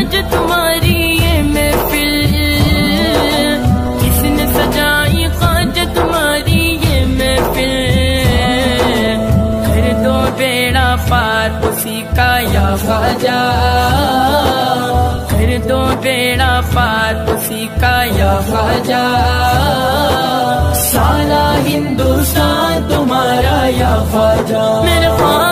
आज तुम्हारी ये महफिल। किसने सजाई तुम्हारी ये महफिल। दो बेड़ा पार, उसी का या दो बेड़ा पार, उसी का या खाजा सारा हिंदुस्तान तुम्हारा या खाजा मेरे पास